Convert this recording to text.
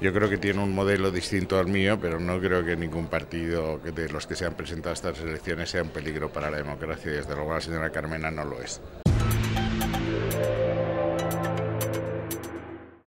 Yo creo que tiene un modelo distinto al mío, pero no creo que ningún partido de los que se han presentado a estas elecciones sea un peligro para la democracia y desde luego la señora Carmena no lo es.